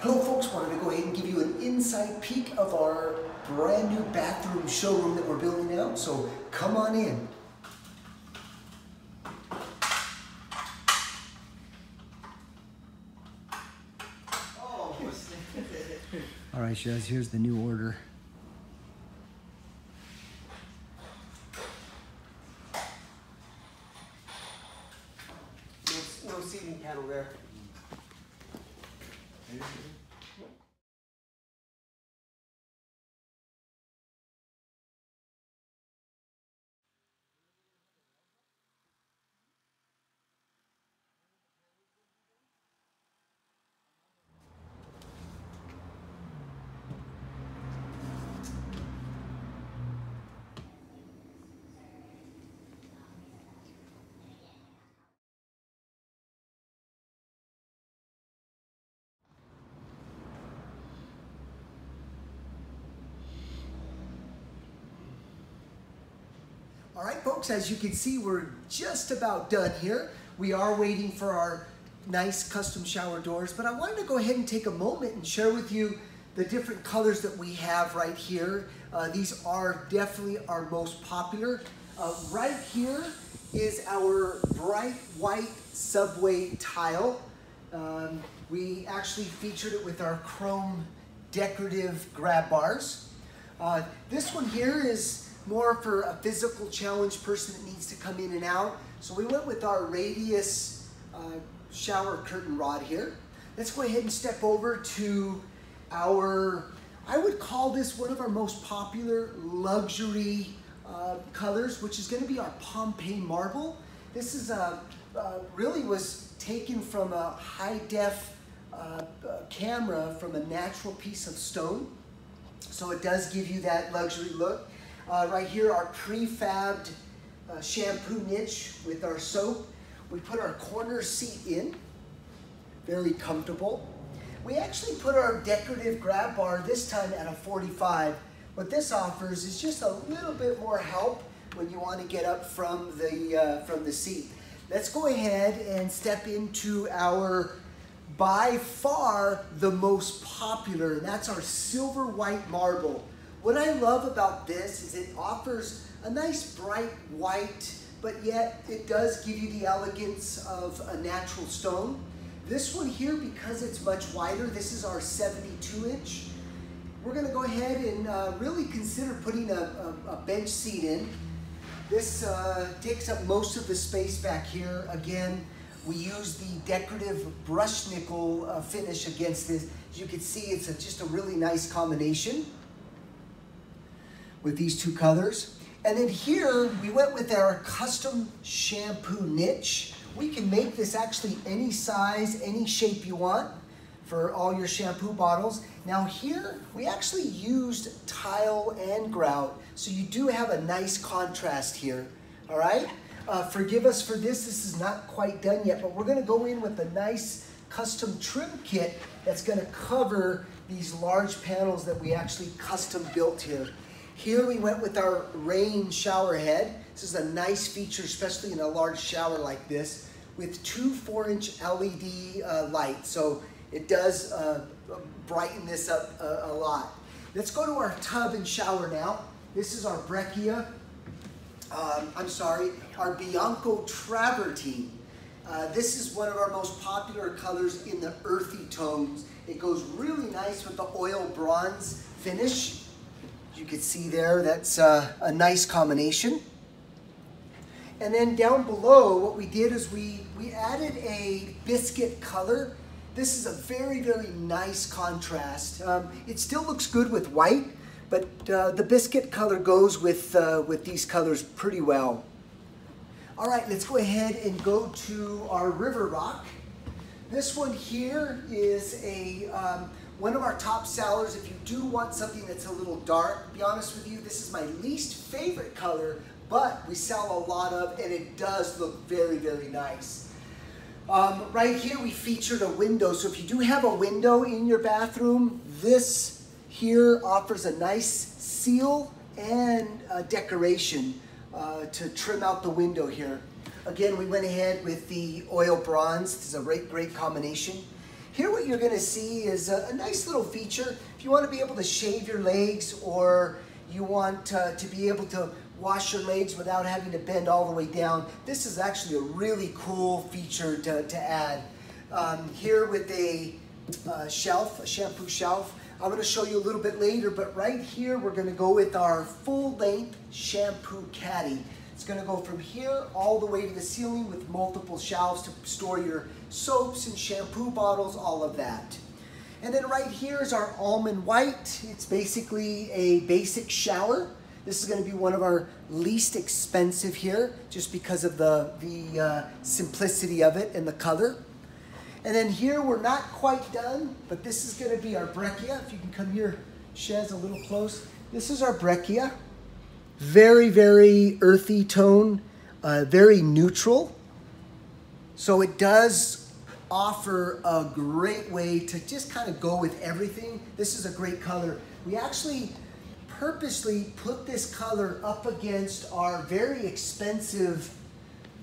Hello folks, wanted to go ahead and give you an inside peek of our brand new bathroom showroom that we're building out, so come on in. Oh. All right, Shaz, here's the new order. No, no seating panel there. Amen. All right, folks, as you can see, we're just about done here. We are waiting for our nice custom shower doors, but I wanted to go ahead and take a moment and share with you the different colors that we have right here. Uh, these are definitely our most popular. Uh, right here is our bright white subway tile. Um, we actually featured it with our chrome decorative grab bars. Uh, this one here is more for a physical challenge person that needs to come in and out. So we went with our radius uh, shower curtain rod here. Let's go ahead and step over to our, I would call this one of our most popular luxury uh, colors, which is gonna be our Pompeii marble. This is a, uh, really was taken from a high def uh, camera from a natural piece of stone. So it does give you that luxury look. Uh, right here, our prefabbed uh, shampoo niche with our soap. We put our corner seat in, very comfortable. We actually put our decorative grab bar this time at a 45. What this offers is just a little bit more help when you want to get up from the, uh, from the seat. Let's go ahead and step into our by far the most popular, and that's our silver white marble. What I love about this is it offers a nice bright white, but yet it does give you the elegance of a natural stone. This one here, because it's much wider, this is our 72 inch. We're gonna go ahead and uh, really consider putting a, a, a, bench seat in. This uh, takes up most of the space back here. Again, we use the decorative brush nickel uh, finish against this. As you can see, it's a, just a really nice combination with these two colors. And then here, we went with our custom shampoo niche. We can make this actually any size, any shape you want for all your shampoo bottles. Now here, we actually used tile and grout, so you do have a nice contrast here, all right? Uh, forgive us for this, this is not quite done yet, but we're gonna go in with a nice custom trim kit that's gonna cover these large panels that we actually custom built here. Here we went with our rain shower head. This is a nice feature, especially in a large shower like this, with two four inch LED uh, lights. So it does uh, brighten this up a, a, lot. Let's go to our tub and shower now. This is our Breccia, um, I'm sorry, our Bianco Travertine. Uh, this is one of our most popular colors in the earthy tones. It goes really nice with the oil bronze finish you can see there, that's uh, a nice combination. And then down below, what we did is we, we added a biscuit color. This is a very, very nice contrast. Um, it still looks good with white, but uh, the biscuit color goes with, uh, with these colors pretty well. All right, let's go ahead and go to our river rock. This one here is a um, one of our top sellers, if you do want something that's a little dark, be honest with you, this is my least favorite color, but we sell a lot of, and it does look very, very nice. Um, right here, we featured a window. So if you do have a window in your bathroom, this here offers a nice seal and decoration uh, to trim out the window here. Again, we went ahead with the oil bronze. This is a great, great combination. Here what you're gonna see is a, a, nice little feature. If you wanna be able to shave your legs or you want to be able to wash your legs without having to bend all the way down, this is actually a really cool feature to, to add. Um, here with a uh, shelf, a shampoo shelf, I'm gonna show you a little bit later, but right here we're gonna go with our full length shampoo caddy. It's gonna go from here all the way to the ceiling with multiple shelves to store your soaps and shampoo bottles, all of that. And then right here is our almond white. It's basically a basic shower. This is gonna be one of our least expensive here just because of the, the uh, simplicity of it and the color. And then here we're not quite done, but this is gonna be our breccia. If you can come here, Shez, a little close. This is our breccia. Very, very earthy tone, uh, very neutral. So it does offer a great way to just kind of go with everything. This is a great color. We actually purposely put this color up against our very expensive,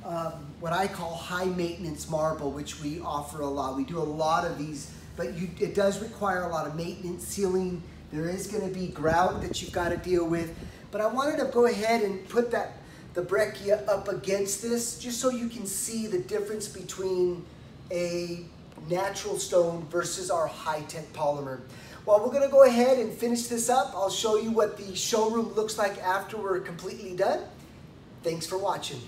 um, what I call high maintenance marble, which we offer a lot. We do a lot of these, but you, it does require a lot of maintenance, sealing. There is gonna be grout that you've gotta deal with. But I wanted to go ahead and put that the breccia up against this just so you can see the difference between a natural stone versus our high-tech polymer. Well, we're gonna go ahead and finish this up. I'll show you what the showroom looks like after we're completely done. Thanks for watching.